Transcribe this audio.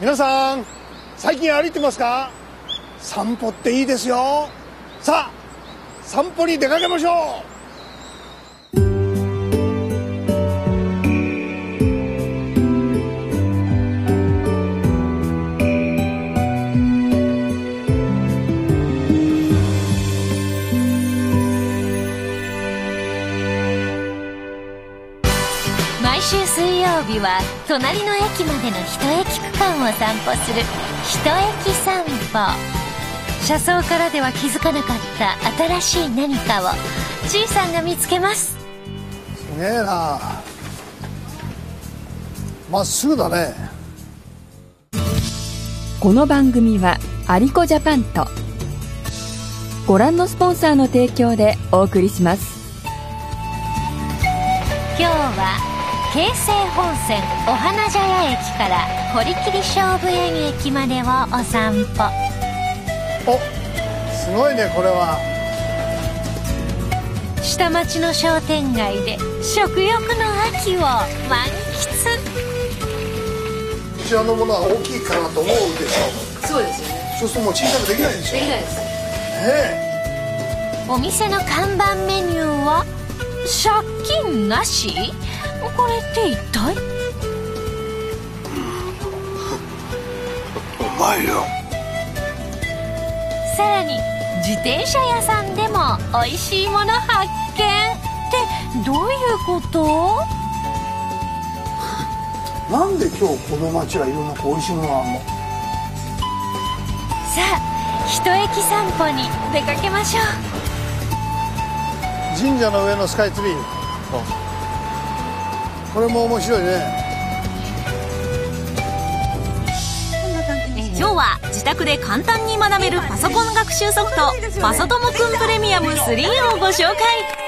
皆さん最近歩いてますか？散歩っていいですよ。さあ散歩に出かけましょう。週水曜日は隣の駅までの一駅区間を散歩する一駅散歩。車窓からでは気づかなかった新しい何かをちいさんが見つけます。すげえな。まっすぐだね。この番組はアリコジャパンとご覧のスポンサーの提供でお送りします。今日は京成本線お花茶屋駅から堀切菖蒲園駅までをお散歩。おすごいねこれは。下町の商店街で食欲の秋を満喫。こちらのものは大きいかなと思うでしょそうですよね。そうするともう小さくできないでしょできないです。え。お店の看板メニューは借金なし？これって一体？えうまいよ。さらに自転車屋さんでも美味しいもの発見。ってどういうこと？なんで今日この町はいろんなしいものがあるの？さあ一駅散歩に出かけましょう神社の上のスカイツリー。これも面白いね。今日は自宅で簡単に学べるパソコン学習ソフトパソトモくんプレミアム3をご紹介